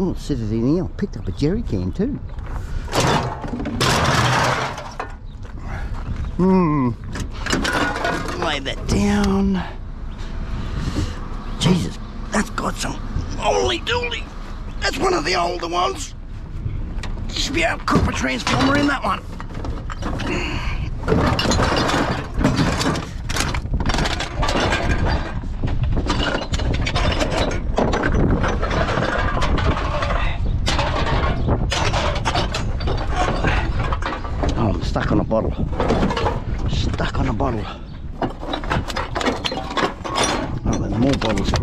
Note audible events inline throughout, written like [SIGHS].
Oh, it in here. I picked up a jerry can too. Hmm. Lay that down. Jesus, that's got some holy dooly. That's one of the older ones. You should be able to cook a transformer in that one. Oh, I'm stuck on a bottle. Stuck on a bottle. Oh, there's more bottles out.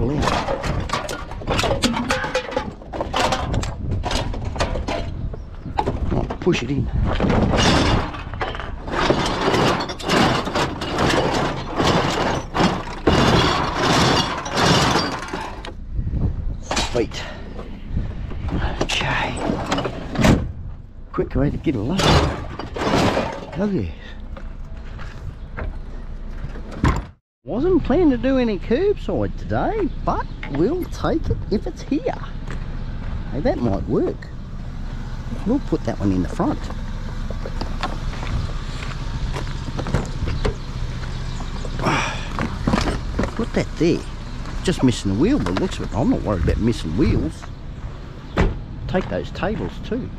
Oh, push it in. Sweet. Okay. Quick way to get a load. Wasn't planning to do any curbside today, but we'll take it if it's here. Hey, that might work. We'll put that one in the front. [SIGHS] Put that there. Just missing the wheel, but looks of it. I'm not worried about missing wheels. Take those tables too.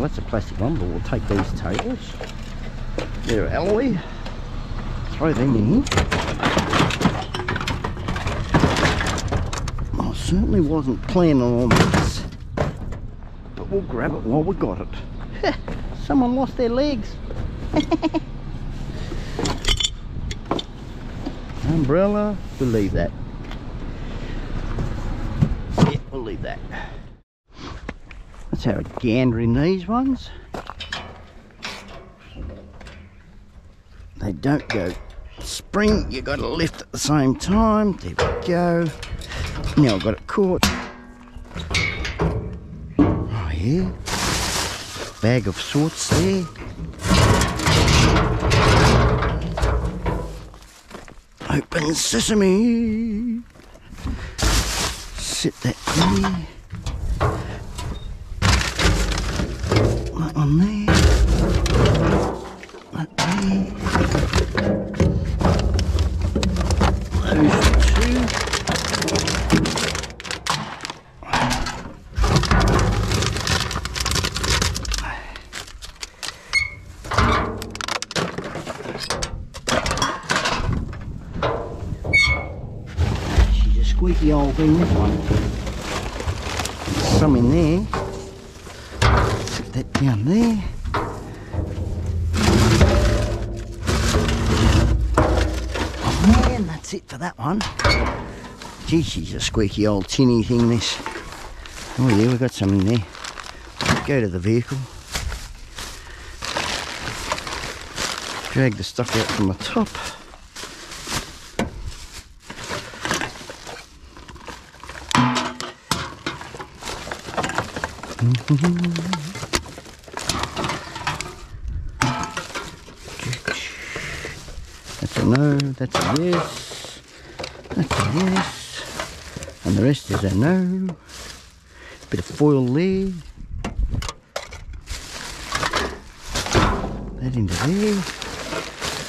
That's a plastic one, but we'll take these tables. They're alloy. Throw them in. I certainly wasn't planning on this, but we'll grab it while we got it. [LAUGHS] Someone lost their legs. [LAUGHS] Umbrella, we'll leave that. Yeah, we'll leave that. Let's have a gander in these ones. They don't go spring, You've got to lift at the same time. There we go. Now I've got it caught. Oh yeah. Bag of sorts there. Open sesame. Sit that there. One there. She's a squeaky old thing, this one. There's some in there. Down there. That's it for that one. Gee, she's a squeaky old tinny thing, this. Oh yeah, we've got some in there. Go to the vehicle. Drag the stuff out from the top. That's no, that's a yes, that's a yes, and the rest is a no. Bit of foil there. That into there.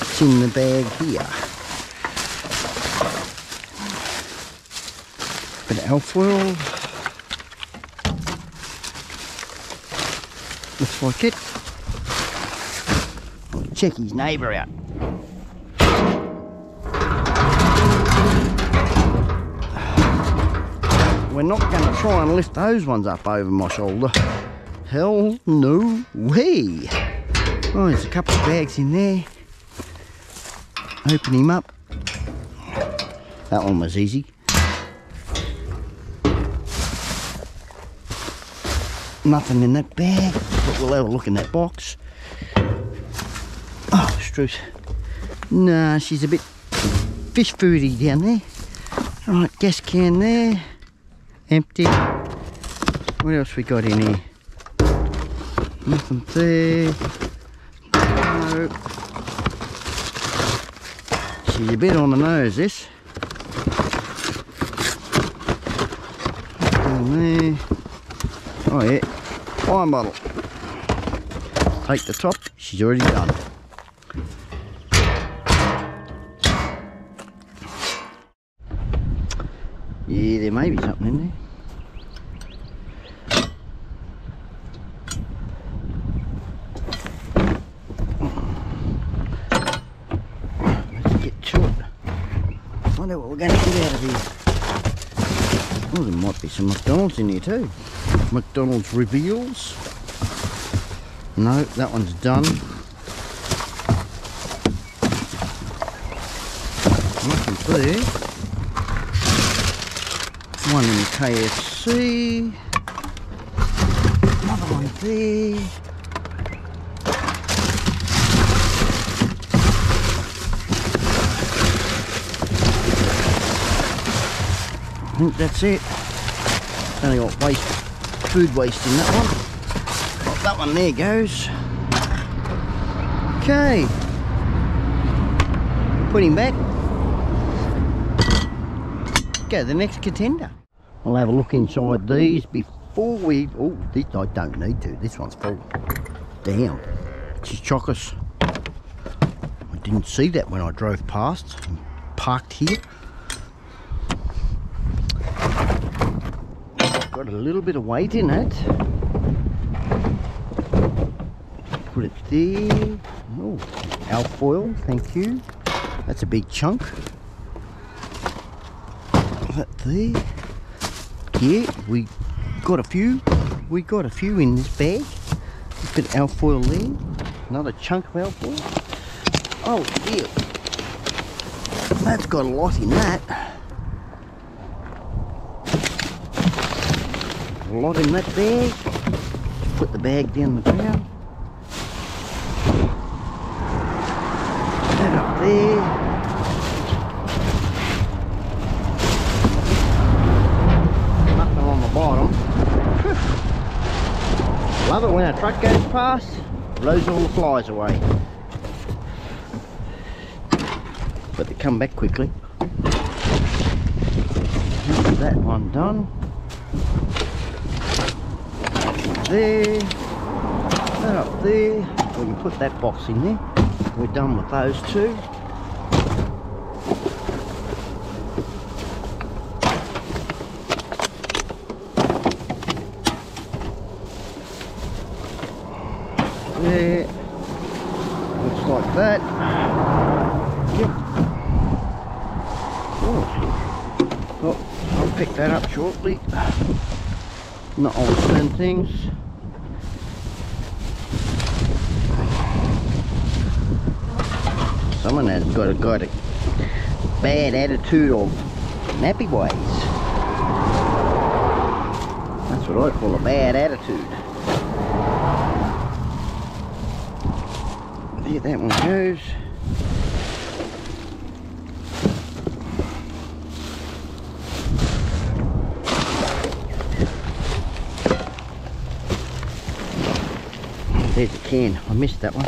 It's in the bag here. Bit of elf alfoil. Looks like it. Check his neighbour out. We're not going to try and lift those ones up over my shoulder. Hell no way. Oh, there's a couple of bags in there. Open him up. That one was easy. Nothing in that bag, but we'll have a look in that box. Oh, Struce. Nah, she's a bit fish foody down there. Right, gas can there empty. What else we got in here? Nothing there. No. She's a bit on the nose, this. Nothing there. Oh yeah, wine bottle. Take the top, she's already done. Yeah, there may be something in there. Wonder what we're going to get out of here. Oh, there might be some McDonald's in here too. McDonald's reveals. No, that one's done. Nothing there. One in KFC. Another one there. I think that's it. Only got waste, food waste in that one. Well, that one there goes. Okay. Put him back. Go the next contender. We'll have a look inside these before we... Oh, this I don't need to. This one's full. Damn. She's chockers. I didn't see that when I drove past. Parked here. got a little bit of weight in it. Put it there. Oh, alfoil, thank you. That's a big chunk. That there. Yeah, we got a few. We got a few in this bag. A bit of alfoil there. Another chunk of alfoil. Oh dear. That's got a lot in that. a lot in that bag. Put the bag down the ground. That up there. Nothing on the bottom. Love it when a truck goes past, blows all the flies away. But they come back quickly. That one done there, that up there. We can put that box in there. We're done with those two. There. Looks like that. Yep. Oh. oh I'll pick that up shortly not all the same things. Someone has got a, got a bad attitude of nappy ways. That's what I call a bad attitude. There that one goes There's a can. I missed that one.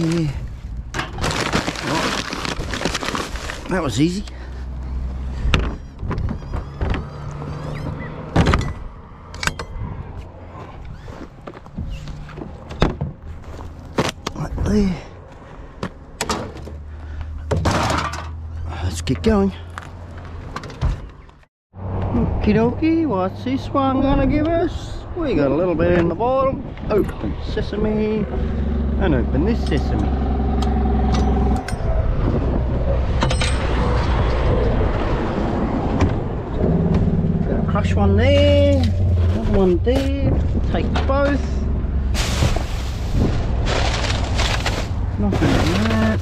there. Oh, that was easy. Right there. Let's get going. Okie dokie, what's this one gonna give us? We got a little bit in the bottom. Open sesame and open this sesame. One there, another one there, take both. Nothing in that.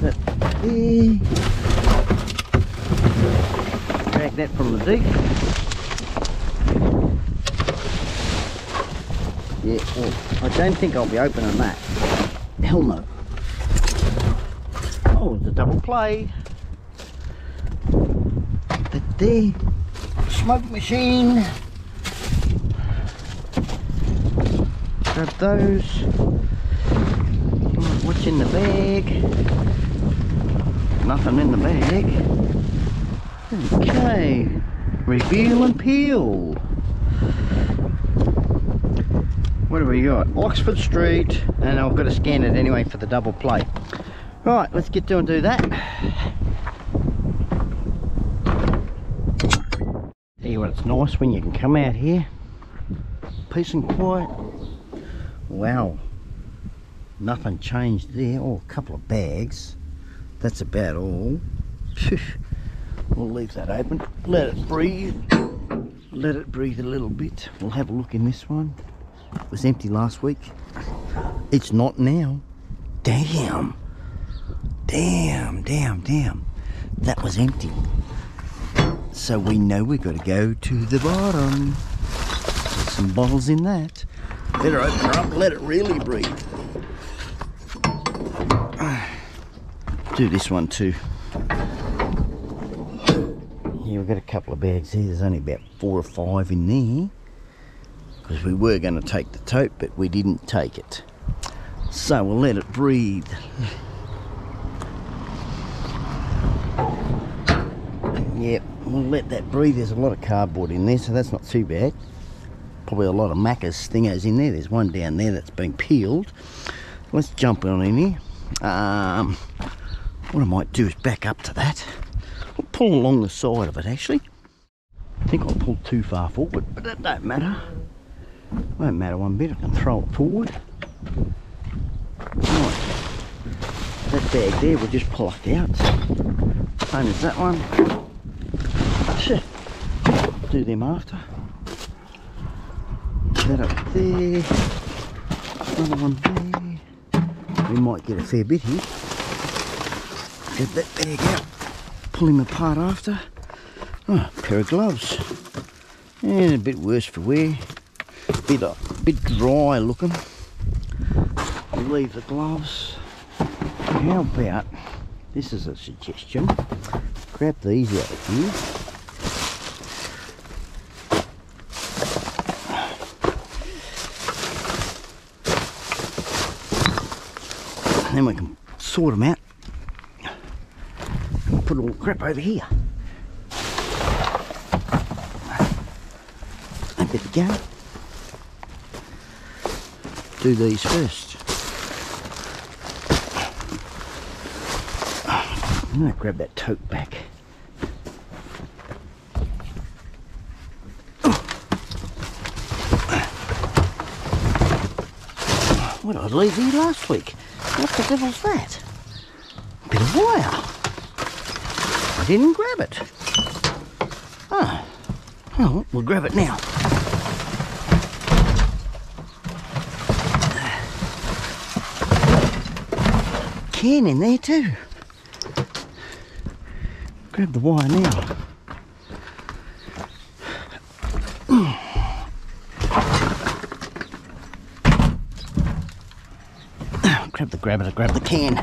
That there. Drag that from the deep. Yeah, well, I don't think I'll be opening that. Hell no. Oh, it's a double play. There. Smoke machine. Grab those. What's in the bag? Nothing in the bag. Okay. Reveal and peel. What have we got? Oxford Street, and I've got to scan it anyway for the double play. Right, let's get to and do that. Tell you what, nice when you can come out here, peace and quiet. Wow, nothing changed there. Oh, a couple of bags. That's about all. We'll leave that open. Let it breathe. Let it breathe a little bit. We'll have a look in this one. It was empty last week. It's not now. Damn. Damn, damn, damn. That was empty. So we know we've got to go to the bottom. There's some bottles in that. Better open her up and let it really breathe. Do this one too. Yeah, we've got a couple of bags here. There's only about four or five in there. Because we were going to take the tote, but we didn't take it. So we'll let it breathe. Yep, we'll let that breathe. There's a lot of cardboard in there, so that's not too bad. Probably a lot of Macca's stingers in there. There's one down there that's been peeled. Let's jump on in here. Um, what I might do is back up to that. I'll pull along the side of it actually. I think I pulled too far forward, but that don't matter. Won't matter one bit, I can throw it forward. Right. That bag there will just pluck out. Same as that one. Shit. Do them after. That up there. Another one there. We might get a fair bit here. Get that bag out. Pull him apart after. Oh, pair of gloves. And a bit worse for wear. Bit, uh, bit dry looking. Leave the gloves. How about, this is a suggestion, grab these out of here. Then we can sort them out. And put all crap over here. And there we go. Do these first. I'm gonna grab that tote back. What did I leave here last week? What the devil's that? Bit of wire. I didn't grab it. Oh. Oh, we'll grab it now. Can in there too. Grab the wire now. Grab it, grab the can.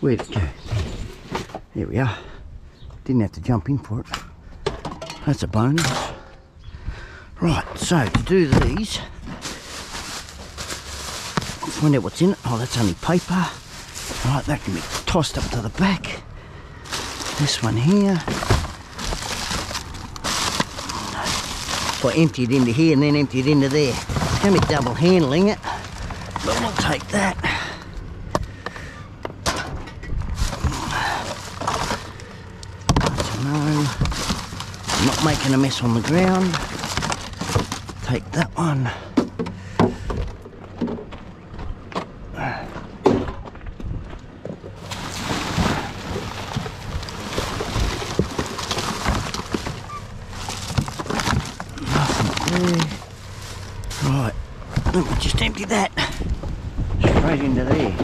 Where'd it go? There we are. Didn't have to jump in for it. That's a bonus. Right, so to do these, find out what's in it. Oh, that's only paper. Right, that can be tossed up to the back. This one here. So I empty it into here and then empty it into there. It's to be double handling it, but we'll take that. No, I'm not making a mess on the ground. Take that one. Right, And we just empty that straight into there.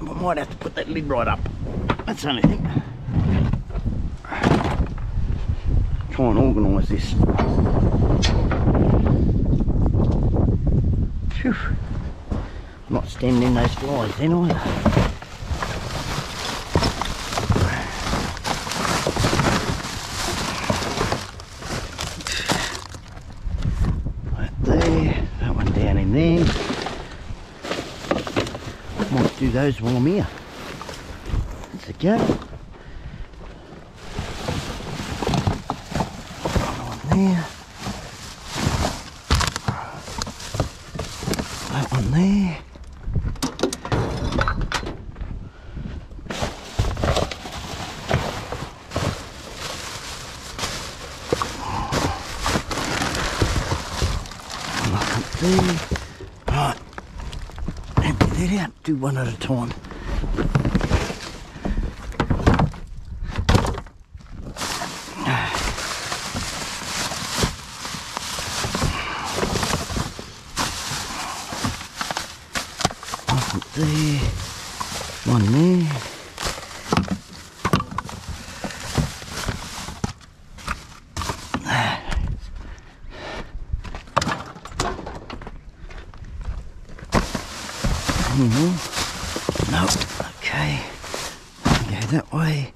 I might have to put that lid right up. That's the only thing. Try and organise this. Phew. Not standing in those flies then either. Right there, that one down in there. Might do those I'm here. That's a go. Another one there. That one there. Look up there. Right. Empty that a time. One there. One there. Any more? No. Okay. Go that way.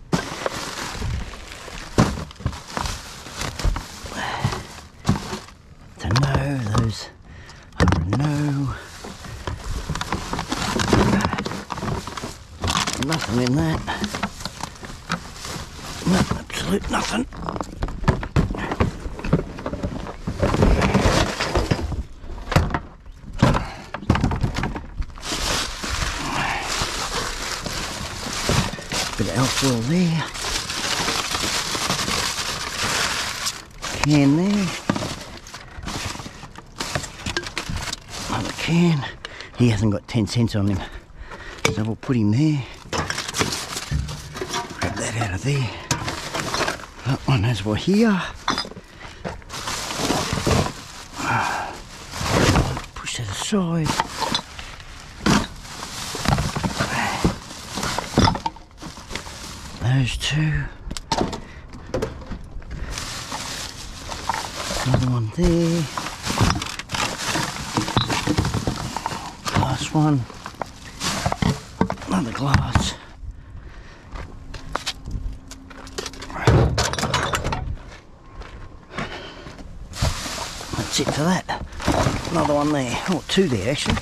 It's a no. Those are a no. Nothing in that. No, absolute nothing. Bit of alcohol there. Can there. Another can. He hasn't got 10 cents on him. So we'll put him there. Grab that out of there. That one as well here. Push that aside. Those two. Another one there. Glass one. Another That's it for that. Another one there. Oh, two there actually.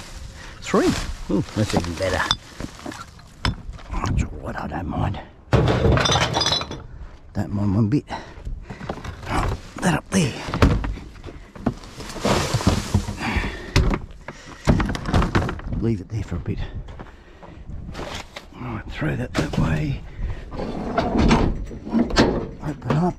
Three. Ooh, that's even better. That's I don't mind. Don't mind one bit. Right, that up there. Leave it there for a bit. Throw that that way. Open up.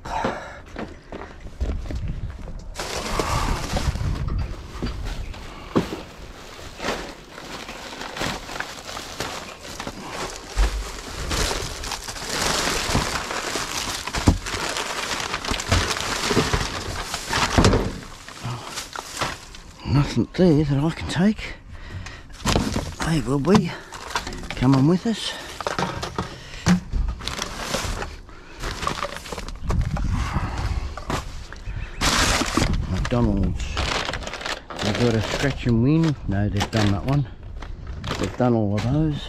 Oh, nothing there that I can take. They will be coming with us. McDonald's. They've got a scratch and win. No, they've done that one. They've done all of those.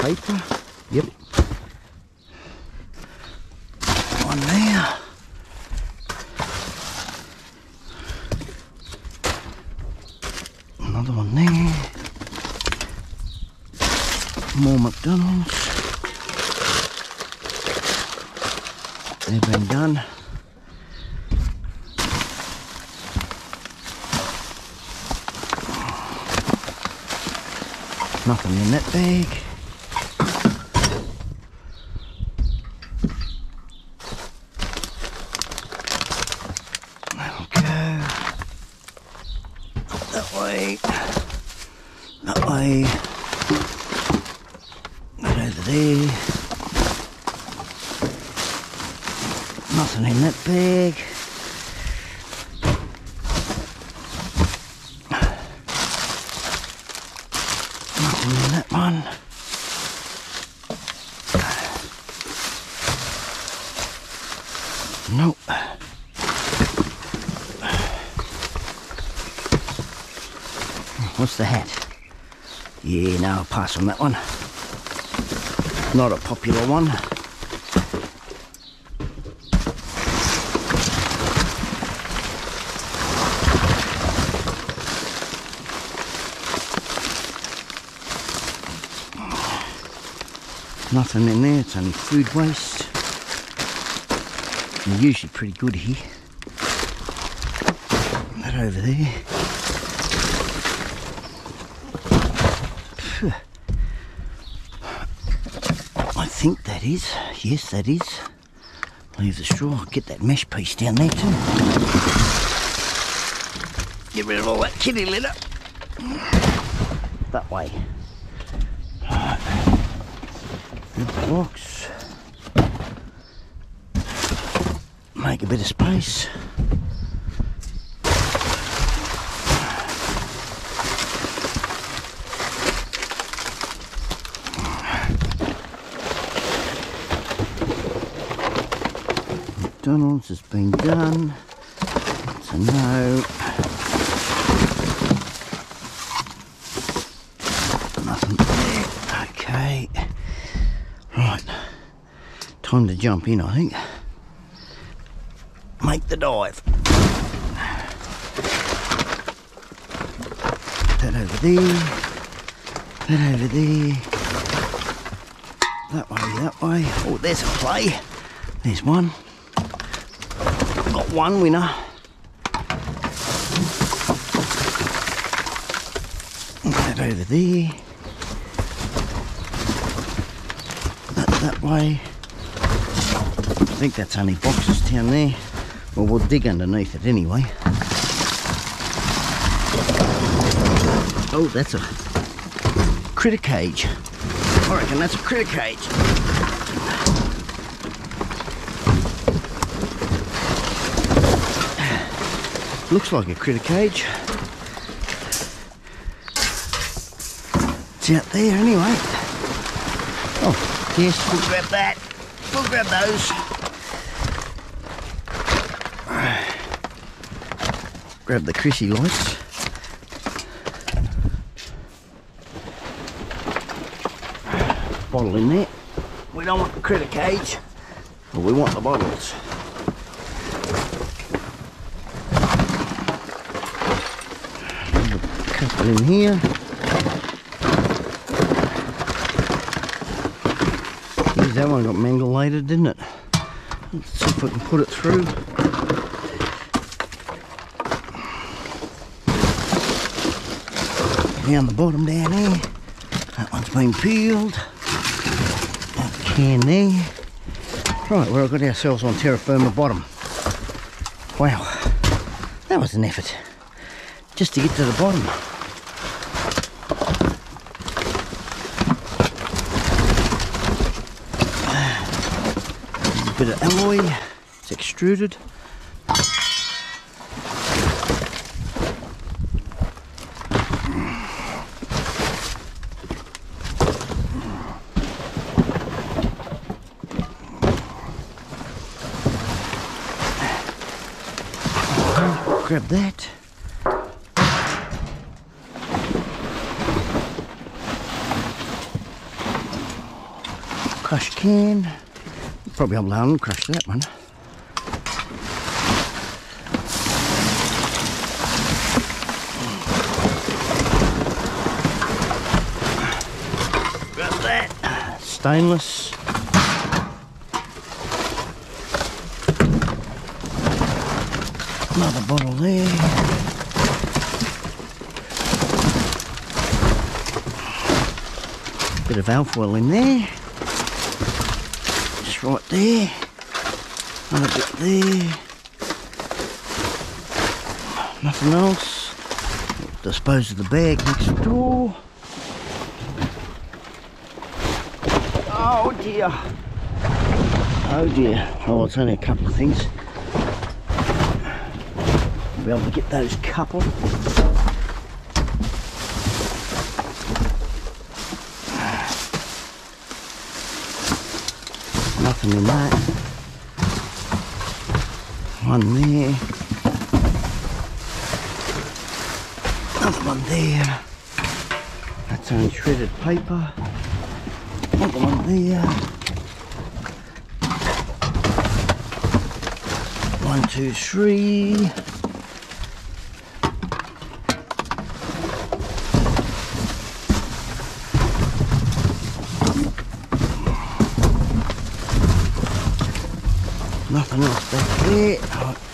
Paper. Yep. One there. Another one there. More McDonald's. They've been done. Nothing in that bag. That'll go. That way. That way. Nothing in that bag. Nothing in that one. Nope. What's the hat? Yeah, no, I'll pass on that one. Not a popular one. Nothing in there, it's only food waste. They're usually pretty good here. That over there. Think that is. Yes, that is. Leave the straw. Get that mesh piece down there too. Get rid of all that kitty litter. That way. Good box. Make a bit of space. McDonald's has been done. So no. Nothing there. Okay. Right. Time to jump in, I think. Make the dive. That over there. That over there. That way, that way. Oh, there's a play. There's one one winner. That over there. That that way. I think that's only boxes down there. Well, we'll dig underneath it anyway. Oh, that's a critter cage. I reckon that's a critter cage. Looks like a critter cage. It's out there anyway. Oh, yes, we'll grab that. We'll grab those. Grab the Chrissy lights. Bottle in there. We don't want the critter cage, but we want the bottles. Couple in here. Geez, that one got mangled later, didn't it? Let's see if we can put it through. Down the bottom down there. That one's been peeled. That can there. Right, we've got ourselves on terra firma bottom. Wow, that was an effort just to get to the bottom. Bit of alloy, it's extruded. Grab that. Crush can. Probably able to uncrush that one. Grab that. Stainless. Another bottle there. Bit of alfoil in there. Right there. Another bit there. Nothing else. Dispose of the bag next door. Oh dear. Oh dear. Oh, it's only a couple of things. Be able to get those couple. Nothing in that. One there. Another one there. That's only shredded paper. Another one there. One, two, three.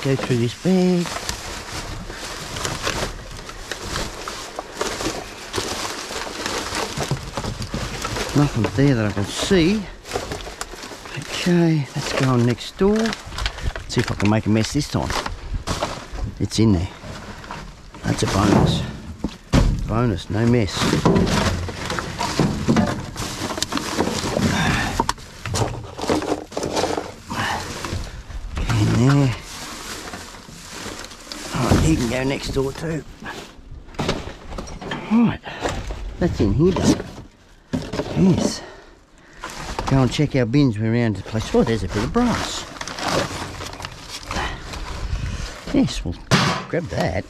Go through this bag. Nothing there that I can see. Okay, let's go on next door. See if I can make a mess this time. It's in there. That's a bonus. Bonus, no mess. In there. Go next door too. Right, that's in here. Yes. Go and check our bins around the place. Oh, there's a bit of brass. Yes, we'll grab that.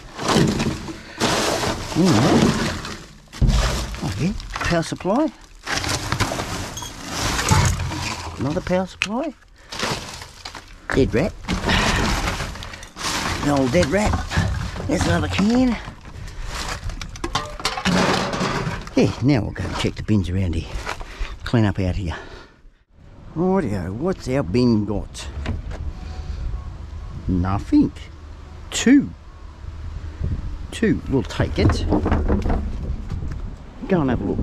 Alright. Oh, yeah. Power supply. Another power supply. Dead rat. An old dead rat. There's another can. Yeah, now we'll go and check the bins around here. Clean up out here. Rightio, what's our bin got? Nothing. Two. Two, we'll take it. Go and have a look.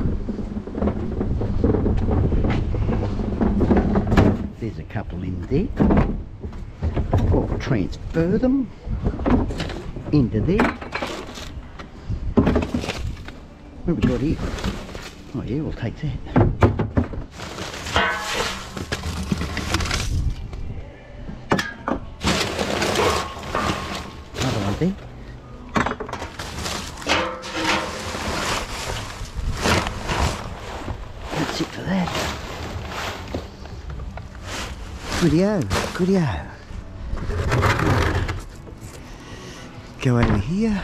There's a couple in there. We'll transfer them into there. What have we got here? Oh yeah, we'll take that. Another one there. That's it for that. Goodyo, goodyo. Go over here.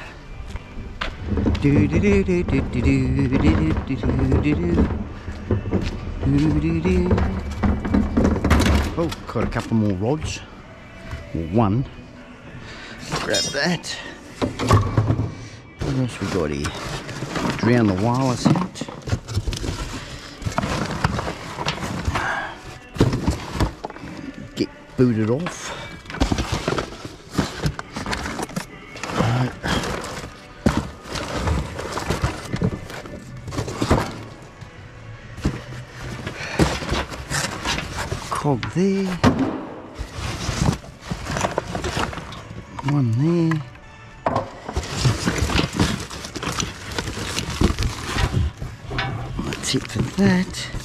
Do do do do do do do do do do do do do do do. Oh, got a couple more rods. One. Grab that. What else we got here? Drown the wireless out. Get booted off. Cog there. One there. That's it for that.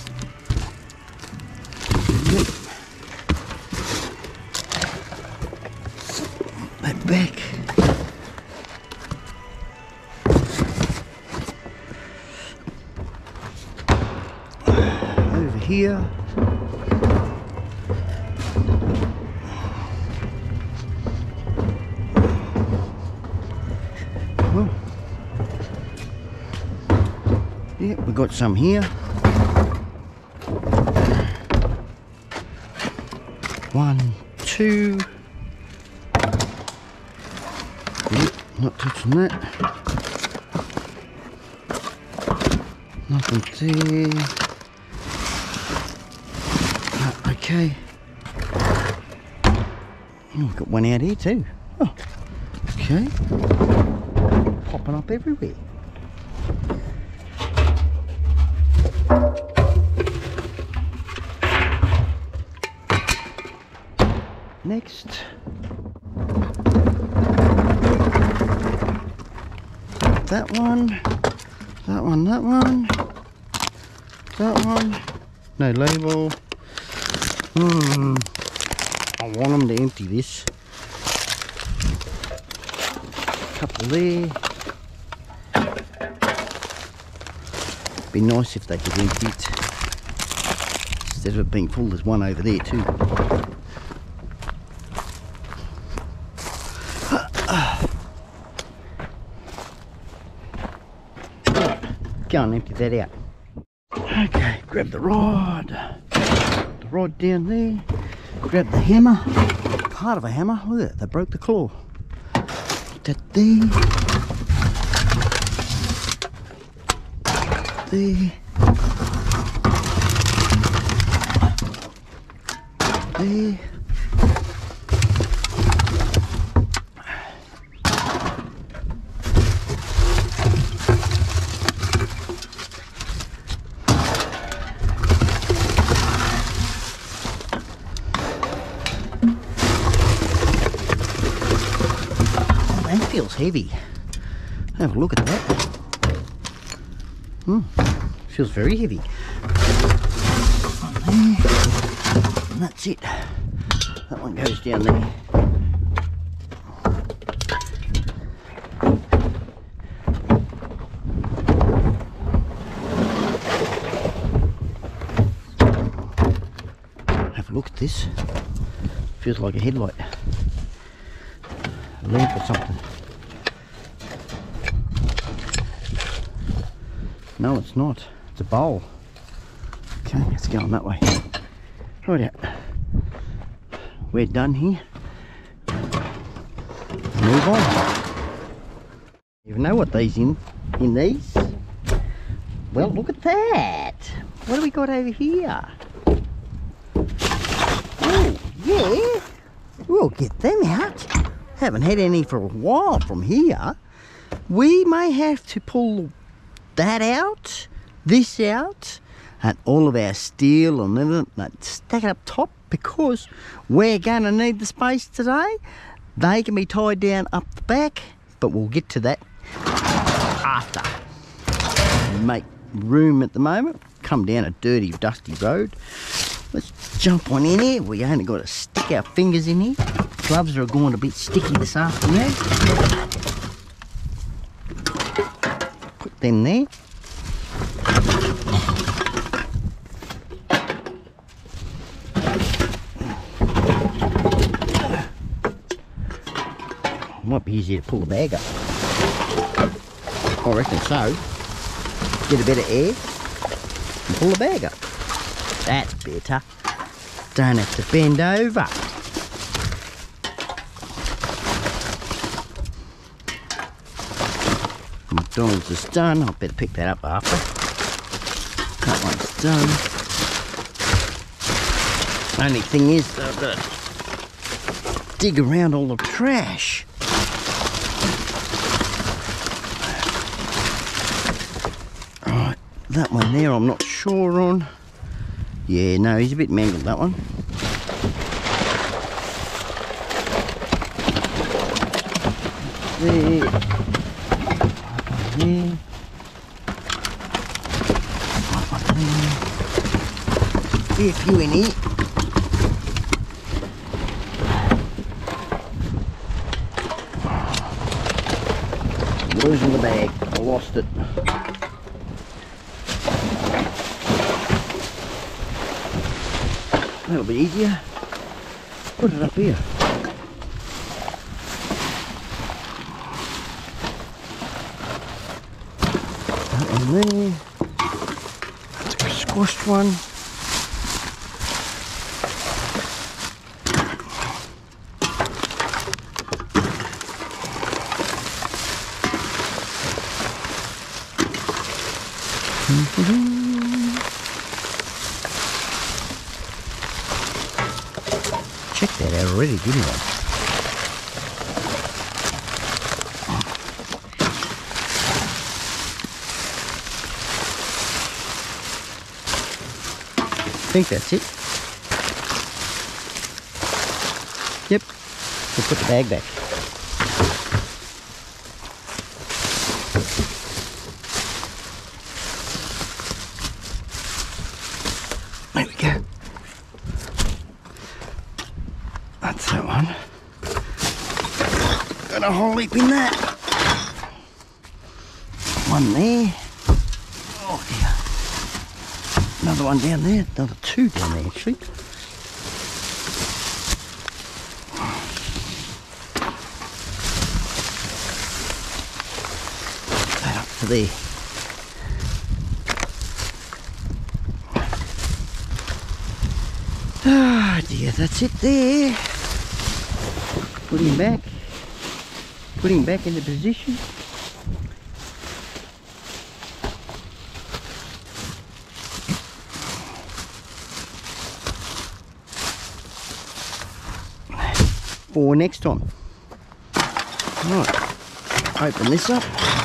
Got some here. One, two. Not touching that. Nothing there. Ah, okay. Oh, we've got one out here too. Oh, okay. Popping up everywhere. One. That one, that one. That one. No label. Hmm. I want them to empty this. Couple there. Be nice if they could empty it. Instead of it being full, there's one over there too. And empty that out. Okay, grab the rod. The rod down there. Grab the hammer. Part of a hammer. Look at that, they broke the claw. Put that there. There. There. That feels heavy. Have a look at that. Hmm, feels very heavy. And that's it. That one goes down there. Have a look at this. Feels like a headlight. A lamp or something. No, it's not. It's a bowl. Okay, let's go on that way. Right out. We're done here. Move on. You know what these in in these? Well, look at that. What do we got over here? Oh, yeah. We'll get them out. Haven't had any for a while from here. We may have to pull that out, this out, and all of our steel and everything, stack it up top because we're going to need the space today. They can be tied down up the back, but we'll get to that after. Make room at the moment. Come down a dirty, dusty road. Let's jump on in here. We only got to stick our fingers in here. Gloves are going a bit sticky this afternoon. Might be easier to pull the bag up. I reckon so. Get a bit of air and pull the bag up. That's better. Don't have to bend over. McDonald's is done. I better pick that up after. That one's done. Only thing is, I've got to dig around all the trash. Right, that one there I'm not sure on. Yeah, no, he's a bit mangled, that one. There. Be a few in here. Losing the bag. I lost it. That'll be easier. Put it up here. That one there. That's a squished one. Check that out already, didn't I? I think that's it. Yep. We'll put the bag back. There we go. That's that one. Got a whole heap in. One there. Oh dear. Another one down there. Another two down there actually. That up to there. Ah dear, that's it there. Put him back. Put him back into position. For next time. Right, open this up.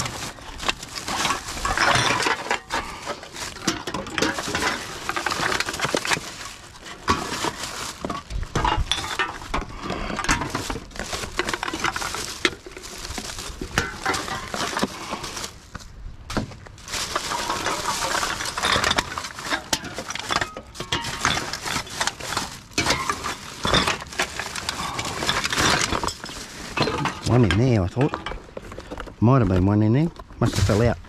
One in there, eh, I thought. Might have been one in there. Must have fell out.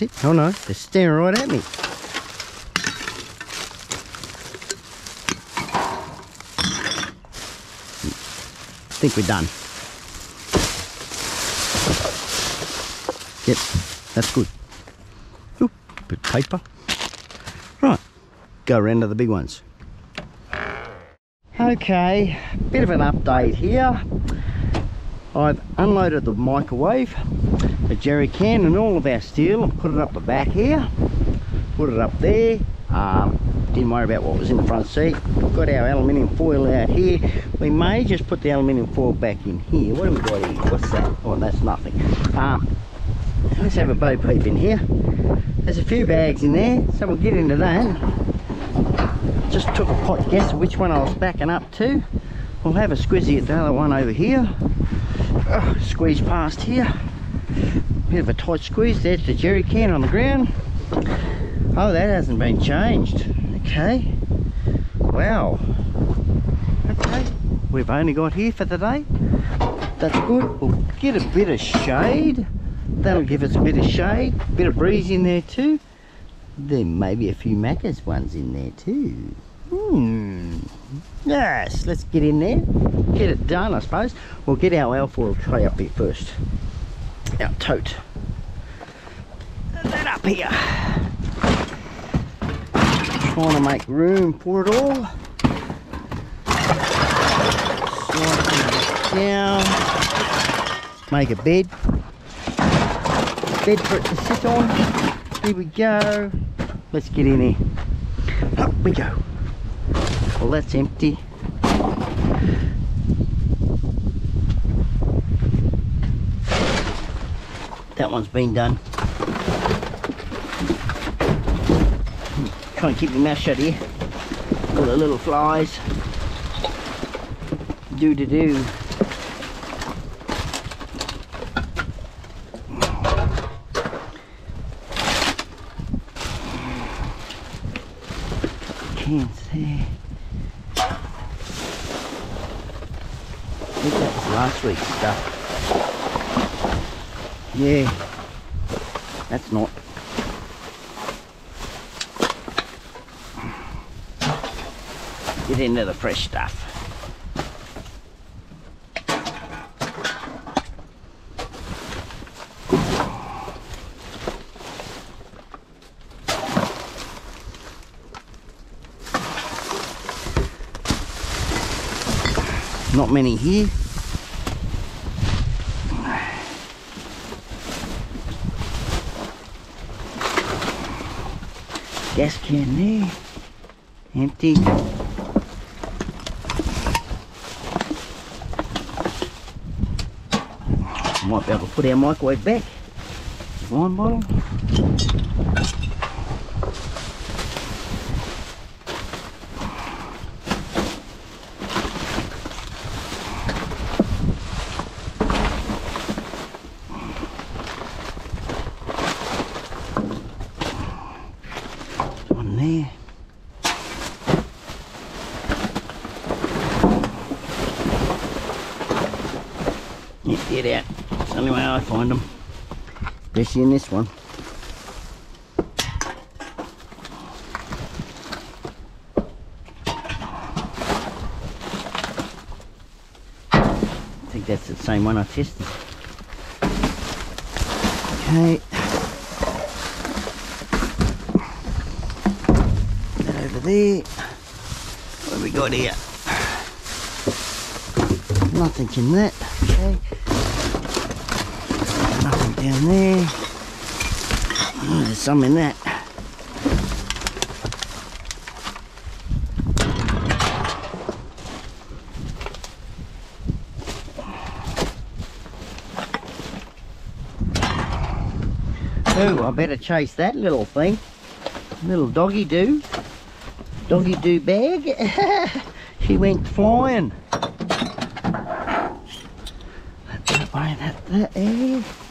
I that's it. Oh no, they're staring right at me. I think we're done. Yep, that's good. Ooh, bit of paper. Right, go around to the big ones. Okay, bit of an update here. I've unloaded the microwave, the jerry can and all of our steel and put it up the back here. Put it up there. Um, didn't worry about what was in the front seat. Got our aluminium foil out here. We may just put the aluminium foil back in here. What have we got here? What's that? Oh, that's nothing. Um, let's have a bow peep in here. There's a few bags in there, so we'll get into that. Just took a pot guess of which one I was backing up to. We'll have a squizzy at the other one over here. Oh, squeeze past here. Bit of a tight squeeze. There's the jerry can on the ground. Oh, that hasn't been changed. Okay. Wow. Okay. We've only got here for the day. That's good. We'll get a bit of shade. That'll give us a bit of shade. Bit of breeze in there too. There may be a few Macca's ones in there too. Hmm. Yes, let's get in there. Get it done, I suppose. We'll get our alfoil tray up here first. Our tote. That up here. Trying to make room for it all. It down. Make a bed. Bed for it to sit on. Here we go. Let's get in here. Up we go. Well, that's empty. That one's been done. Try and keep your mouth shut here. All the little flies. Do to do. Cans there. I think Yeah. That's not. Get into the fresh stuff. Not many here. Gas can there. Empty. Might be able to put our microwave back. Wine bottle. One there. Get out. It's the only way I find them. Especially in this one. I think that's the same one I tested. Okay. That over there. What have we got here? Nothing in that. Okay. Down there. Oh, there's some in that. Oh, I better chase that little thing. Little doggy do. Doggy do bag. [LAUGHS] she went flying. That way, that, that?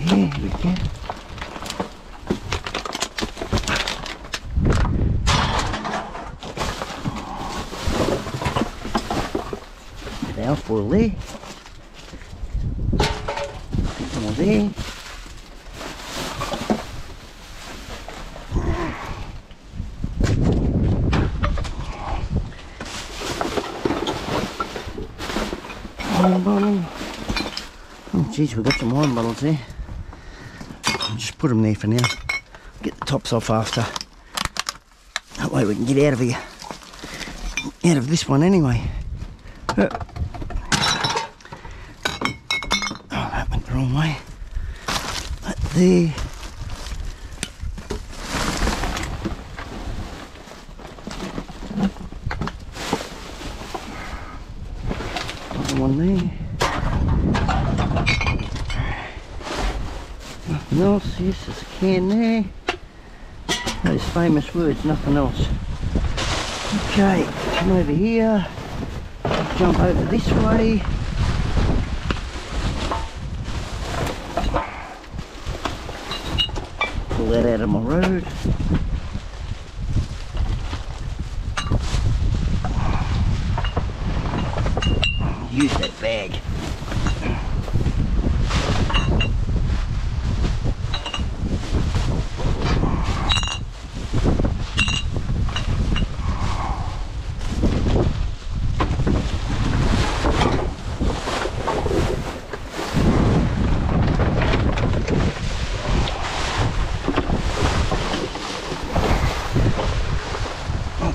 Here we go. Bit of. Wine bottle. Oh geez, we've got some wine bottles there. Put them there for now. Get the tops off after. That way we can get out of here. Out of this one anyway. Uh. Oh, that went the wrong way. That there. Another one there. Nothing else. Can there. Those famous words, nothing else. Okay, come over here. Jump over this way. Pull that out of my road. Use that bag.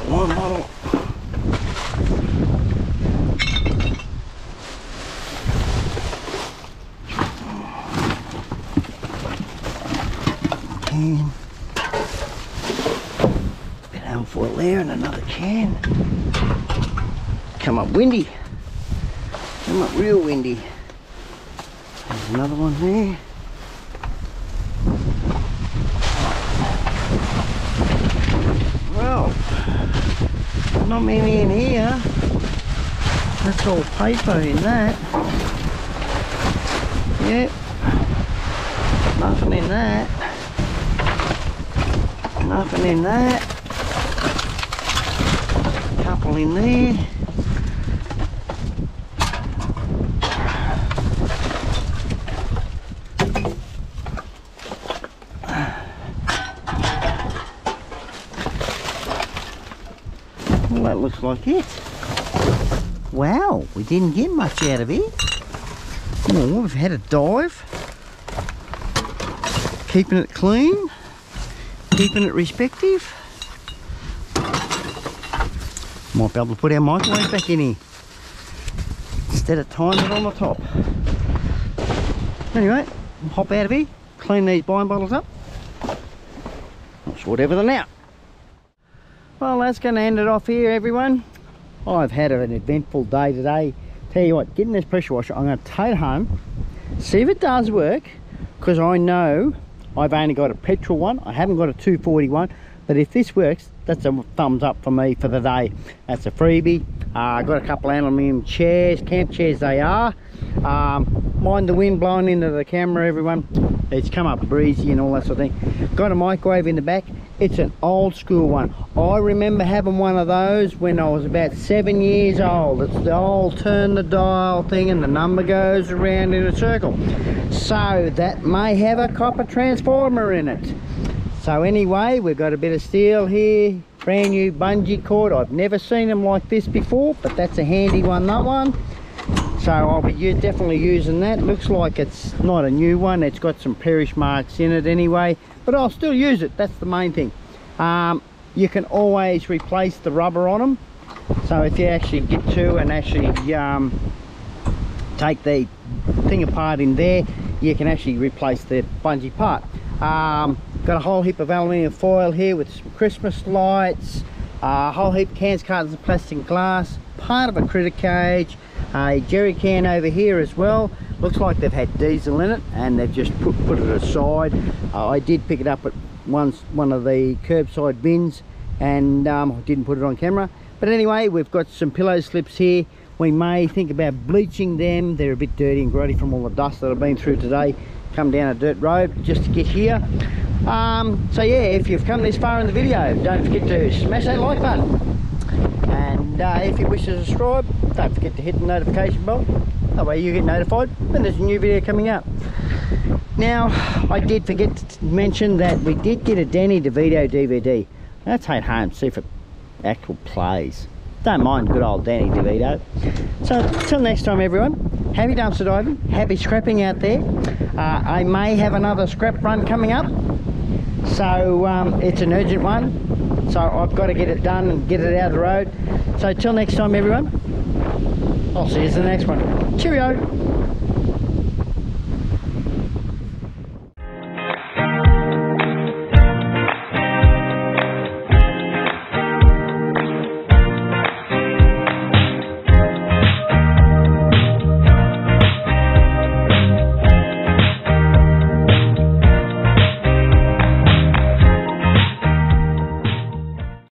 One bottle. Can. Bit of alfoil there and another can. Come up windy. Come up real windy. There's another one there. Well, not many in here. That's all paper in that. Yep. Nothing in that. Nothing in that. Couple in there. that looks like it. Wow, we didn't get much out of it. Oh, we've had a dive. Keeping it clean. Keeping it respective. Might be able to put our microwave back in here. Instead of tying it on the top. Anyway, hop out of here, clean these wine bottles up. Whatever they're now. Well, that's going to end it off here, everyone. I've had an eventful day today. Tell you what, getting this pressure washer, I'm going to take it home, see if it does work, because I know I've only got a petrol one. I haven't got a 241, but if this works, that's a thumbs up for me for the day. That's a freebie. Uh, I got a couple of aluminium chairs, camp chairs they are. Um, mind the wind blowing into the camera, everyone. It's come up breezy and all that sort of thing. Got a microwave in the back. It's an old school one. I remember having one of those when I was about seven years old. It's the old turn the dial thing and the number goes around in a circle. So that may have a copper transformer in it. So anyway, we've got a bit of steel here, brand new bungee cord. I've never seen them like this before, but that's a handy one, that one. So I'll be definitely using that. Looks like it's not a new one. It's got some perish marks in it anyway, but I'll still use it. That's the main thing. Um, you can always replace the rubber on them. So if you actually get to and actually um, take the thing apart in there, you can actually replace the bungee part. Um, got a whole heap of aluminium foil here with some Christmas lights, a whole heap of cans, cartons of plastic and glass, part of a critter cage, a jerry can over here as well. Looks like they've had diesel in it and they've just put, put it aside. Uh, I did pick it up at once one of the curbside bins and um, didn't put it on camera. But anyway, we've got some pillow slips here. We may think about bleaching them. They're a bit dirty and grody from all the dust that I've been through today come down a dirt road just to get here. Um, so yeah if you've come this far in the video don't forget to smash that like button. And uh, if you wish to subscribe don't forget to hit the notification bell. That way you get notified when there's a new video coming up now I did forget to mention that we did get a Danny DeVito DVD let's head home see if it actually plays don't mind good old Danny DeVito. So till next time everyone. Happy dumpster diving. Happy scrapping out there. Uh, I may have another scrap run coming up. So um, it's an urgent one. So I've got to get it done and get it out of the road. So till next time everyone. I'll see you in the next one. Cheerio